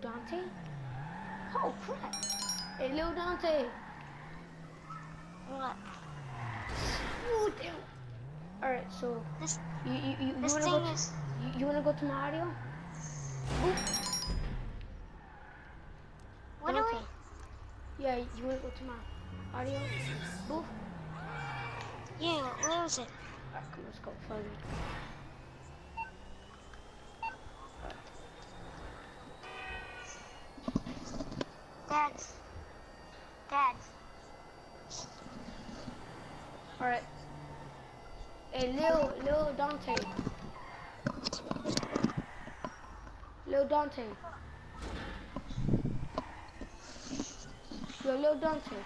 Dante? Oh crap. Hey, Lil Dante. What? Ooh, damn. Alright, so This you you, you, you wanna thing go to, is you, you wanna go to my audio? Boop. what do we... Yeah, you wanna go to my audio? Boop. Yeah, where is it? Alright, come let's go further. Dad. Dad. Alright. Hey, Lil, Lil Dante. Lil Dante. Yo, Lil Dante.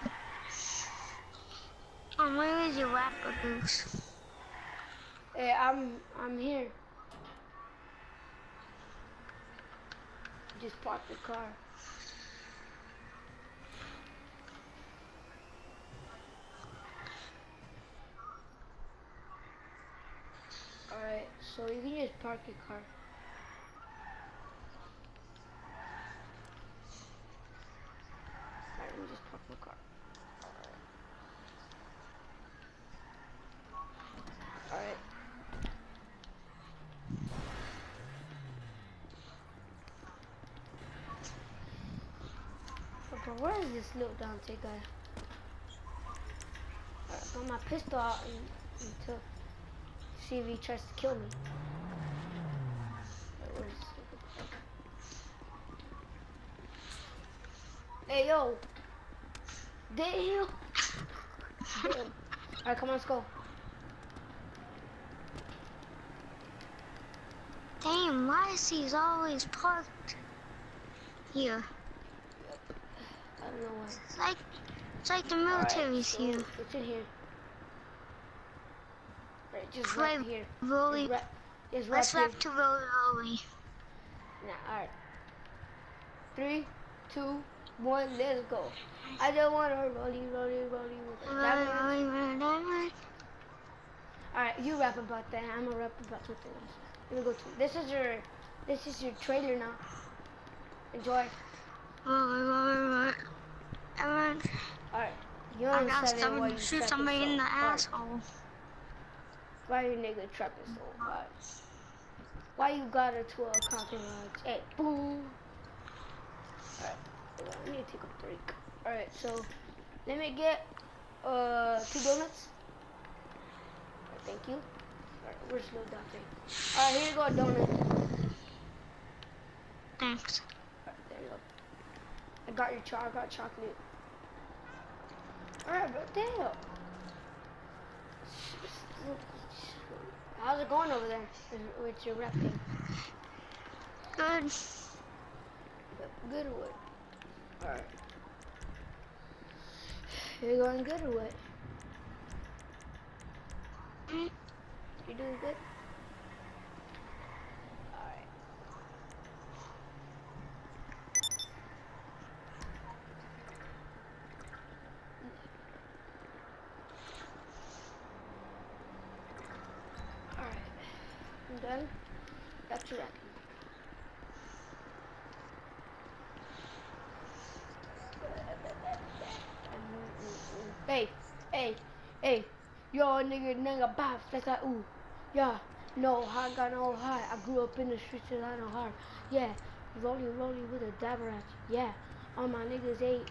Um, where is your rapper goose? Hey, I'm, I'm here. Just parked the car. Alright, so you can just park your car. Alright, let me just park my car. Alright. Oh, bro, where is this little Dante guy? Alright, got my pistol out and, and to see if he tries to kill me. Alright, where's this nigga? Hey yo! Damn! Damn. Alright, come on, let's go. Damn, why is he always parked here? I don't know why. It's like it's like the military's so here. It's in here. Right, just Play right here. Rolly. Just right, just right Let's rap to Rolly Rolly. Nah, alright. Three, two, one, let's go. I don't want to rolly, rolly, rolly with the Rolly, diamond. Rolly, Rolly, Rolly. Alright, you rap about that. I'm gonna rap about something else. Let me go to. This is your, this is your trailer now. Enjoy. Alright. You I got understand why you shoot somebody in the asshole. Why you nigga trapping so hard? Why you got a compromise? Hey, boom. Alright, I need to take a break. Alright, so let me get uh two donuts. Alright, thank you. Alright, where's Lil Dante? Alright, here you go, a donut. Thanks. Alright, there you go. I got your cho I got chocolate. Alright, bro, damn. How's it going over there with- with your rep thing? Good. Good or what? Alright. You're going good or what? Mm, You doing good? Alright. Alright. I'm done. Your record. Hey, hey, hey, yo nigga nigga bop like I ooh. Yeah, no, I got no heart. I grew up in the streets and I know hard. Yeah, rolling, rolling with a dabber at you. Yeah, all my niggas ain't,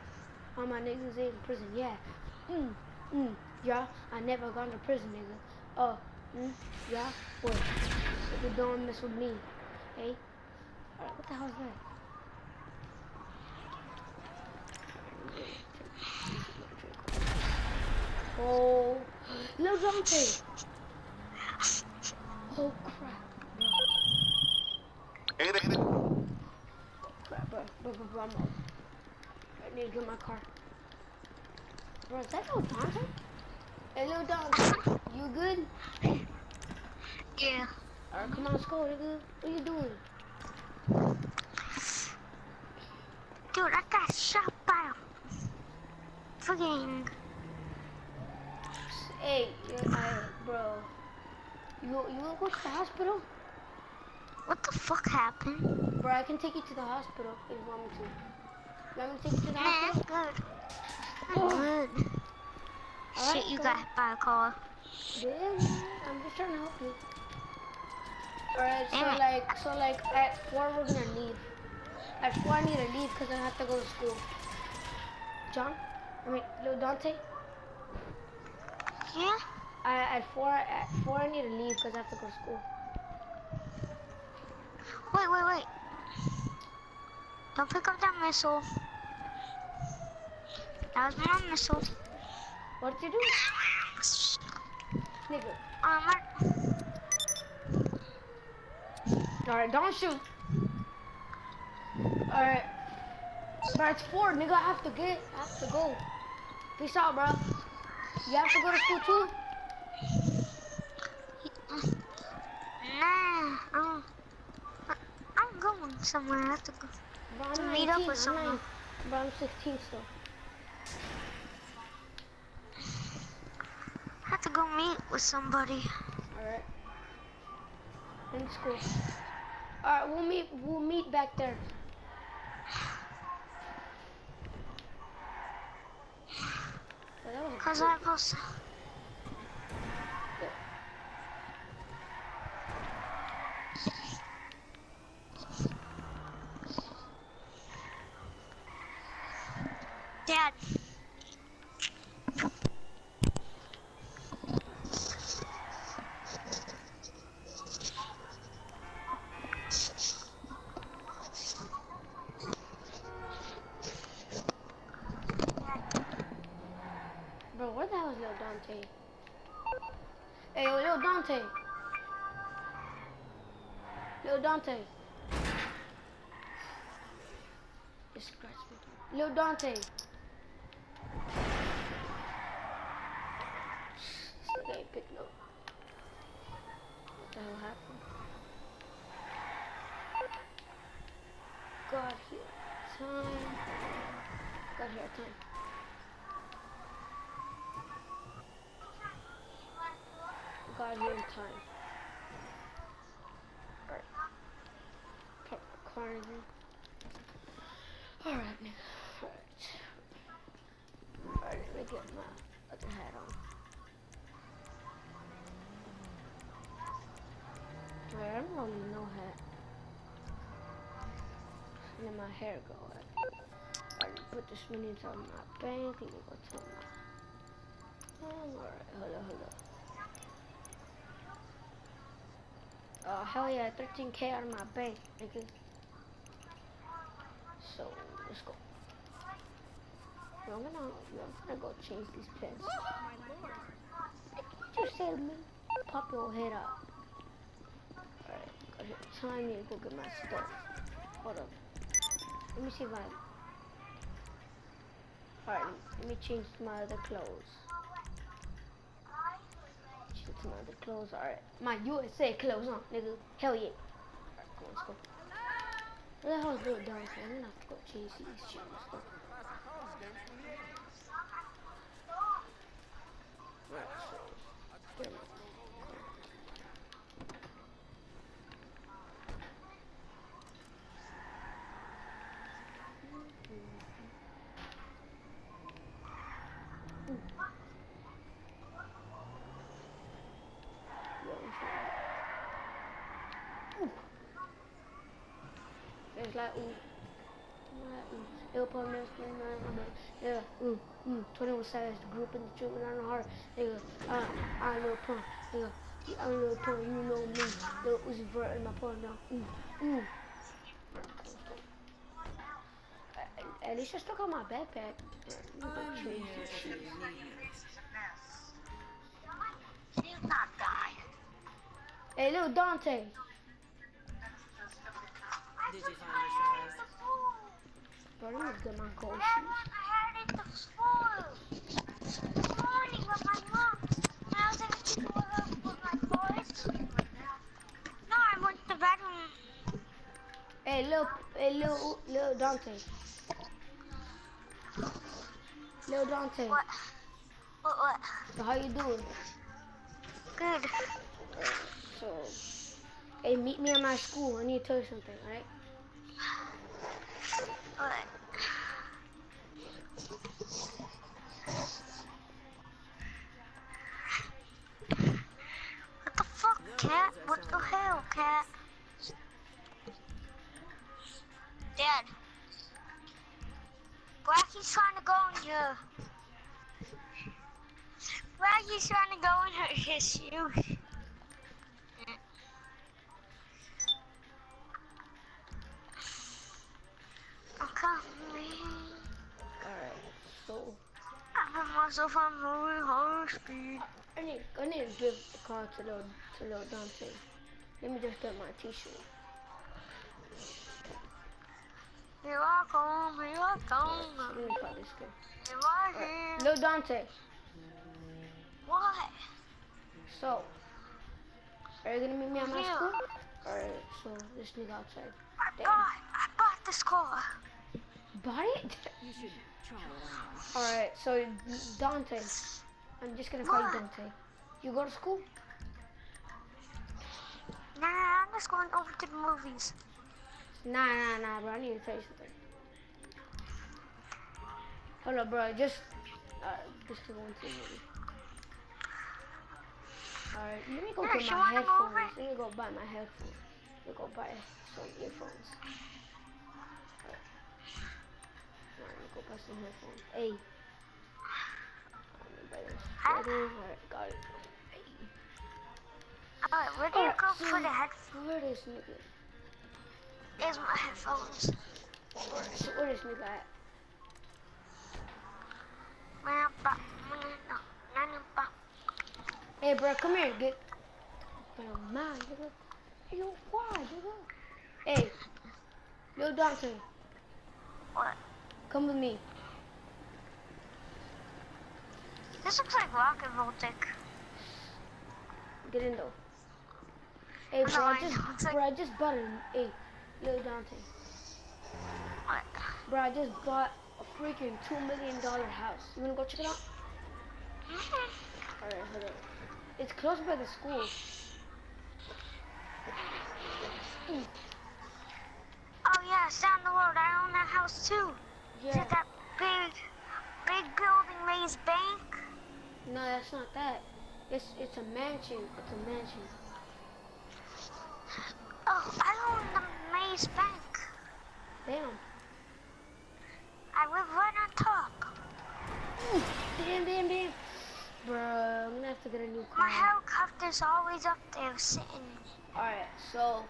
all my niggas ain't in prison. Yeah, mm, mm, yeah, I never gone to prison, nigga. Uh, mm, yeah, what? Nigga don't mess with me. Hey, alright, what the hell is that? Oh, Lil Dante. Oh crap, bro. Crap, bro, bro, bro, out. I need to get my car. Bro, is that Lil Dante? Hey, Lil Dante, you good? yeah. Alright, come on, let's go, nigga. What you doing? Dude, I got shot by a freaking. Hey, I, bro. You you wanna go to the hospital? What the fuck happened? Bro, I can take you to the hospital if you want me to. You want me to take you to the Nah, hospital? I'm good. I'm oh. good. Alright, Shit, you go got hit by a car. Yeah, I'm just trying to help you. Alright, so like, so like at four we're gonna leave. At four I need to leave because I have to go to school. John, I mean, little Dante. Yeah? I, at four, at four I need to leave because I have to go to school. Wait, wait, wait. Don't pick up that missile. That was my missile. What did you do, nigga? Um, I- Alright, don't shoot. Alright. But it's four, nigga. I have to get, I have to go. Peace out, bro. You have to go to school too? nah, I'm, I- I'm going somewhere. I have to go. Bro, To 19. meet up with someone. Bro, I'm 16 still. I have to go meet with somebody. Alright. In school. Alright, we'll meet we'll meet back there. Cause I post. Dad. Dante. Scratch me. Lil Dante. Ain't. What the hell happened? Got here time. Got here time. got here time. Alright. Put in here. Alright, nigga. Alright. Alright, let me get my other hat on. Alright, I don't really know hat. And then my hair go. I already put this money into my bank. Me go to my... Oh, Alright, hold on, hold on. Oh, hell yeah, 13k out of my bank, nigga. So, let's go. Yo, I'm gonna, I'm gonna go change these pins. Oh you just me. pop your head up. Alright, got here. Time me to go get my stuff. Hold up. Let me see if I... Alright, let me change my other clothes. Change my other clothes. Alright, my USA clothes on, nigga. Hell yeah. Alright, come let's go. Where the hell is Dante? I'm gonna have to go change these shit. Let's go. Alright, so... get my- Yo, I'm sorry. Ooh. It's like, ooh. Like, ooh. They'll put me in Yeah, ooh, ooh. 21 Savage, the group in the treatment on the heart. Nigga, uh, I little pump. Nigga, I'm little pump, you know me. Little Uzi Vert in my now. Ooh, ooh. At- least I still got my backpack. Yeah, go this shit. She's not die. Hey, little Dante. Did you find your size? Bro, let me get my gold shoes. I had it the school. This morning with my mom. When I was in the school with my boys. No, I went to the bedroom. Hey, little, hey, little, little Dante. Little Dante. What? What? What? So how you doing? Good. So, Hey, meet me at my school. I need to tell you something, alright? What? The fuck, cat? What the hell, cat? Dad. Blacky's trying to go in your... Blacky's trying to go in her, his shoes. Alright, so I put myself on very high speed. I need I need to give the car to little to little Dante. Let me just get my t-shirt. Here I come, here I come. Let me put this good. Here I here. Little Dante. What? So, are you gonna meet me at my school? Alright, so this nigga outside. I Damn. bought, I bought this car. Bought it? You should try it. Alright, so Dante. I'm just gonna call you Dante. You go to school? Nah, I'm just going over to the movies. Nah, nah, nah, bro. I need to tell you something. Hold up, bro. Just, uh, just to go into the movie. Alright, let me go Yeah, get my headphones. Let me go buy my headphones. Let me go buy some earphones. Go buy some headphones. Hey. Let me buy this. Huh? Alright, got it. Hey. Alright, oh, where do you go so for the headphones? Where this nigga? There's my headphones. Alright, so where this nigga at? Hey, bro, come here. Get. But I'm mad, nigga. Hey, yo, why, nigga? Hey, Lil Dante, What? Come with me. This looks like rock and roll. Get in though. Hey, bro, No, I just, like- bro, I just bought a, hey, Lil Dante. What? Bro, I just bought a freaking two million dollar house. You wanna go check it out? Mm-hmm. Alright, hold up. It's close by the school. Oh yeah, it's down the road. I own that house too. Is Yeah. it that big, big building Maze Bank? No, that's not that. It's it's a mansion. It's a mansion. Oh, I own the Maze Bank. Damn. I live right on top. Damn, damn, damn. Bruh, I'm gonna have to get a new car. My helicopter's always up there sitting. Alright, so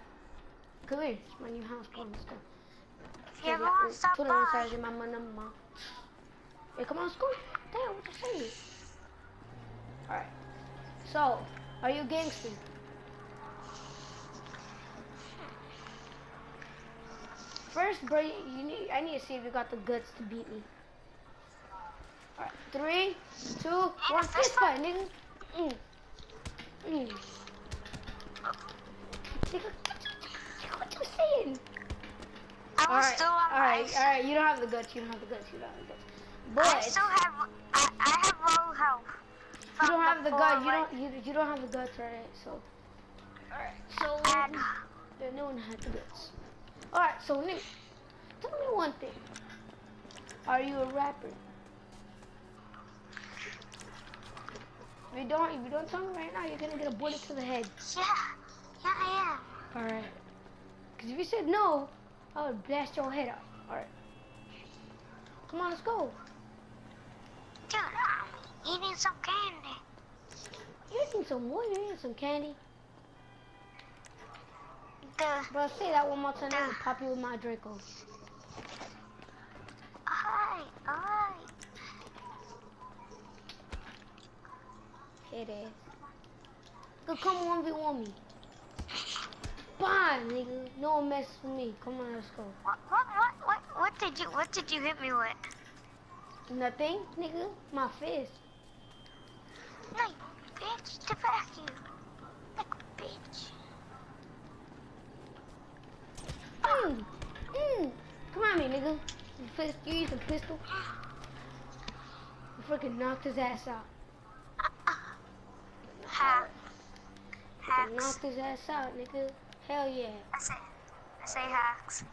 come here. It's my new house. Come on, let's go. If you ever want to stop Put it inside by, in my. Hey, come on, let's go. Damn, what you saying? Alright. So, are you a gangster? First, bro, you need. I need to see if you got the guts to beat me. Alright, three, two, one, fist fight, nigga. Mm. Mm. Nigga, what you saying? I was all right, still on all right, all right. You don't have the guts. You don't have the guts. You don't have the guts. But I still have, I, I have low health. you don't have the guts. You don't. You, you don't have the guts, right? So. Alright. So. And Yeah, no one had the guts. Alright. So Nick, tell me one thing. Are you a rapper? If you don't, if you don't tell me right now, you're gonna get a bullet to the head. yeah, yeah, I am. Alright. Because if you said no, I would blast your head off. Alright. Come on, let's go. Dude, I'm eating some candy. You're eating some what? You're eating some candy? The, Bro, say that one more time. I'm gonna pop you with my Draco. alright, alright. It is. Go come 1v1 me. Bye, nigga. No messes with me. Come on, let's go. What, what, what, what, what did you, what did you hit me with? Nothing, nigga. My fist. No, you bitch, the vacuum. Like a bitch. Mm. Mm. Come on, me, nigga. You, fist, you use a pistol. You freaking knocked his ass out. Ha. Hacks. knocked his ass out, nigga. Hell yeah. I say, I say hacks.